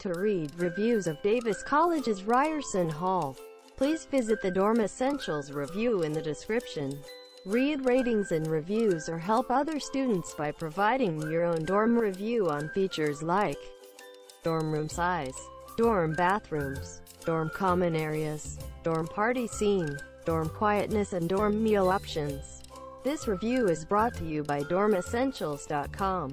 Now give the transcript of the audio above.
To read reviews of Davis College's Ryerson Hall, please visit the Dorm Essentials review in the description. Read ratings and reviews or help other students by providing your own dorm review on features like dorm room size, dorm bathrooms, dorm common areas, dorm party scene, dorm quietness and dorm meal options. This review is brought to you by DormEssentials.com,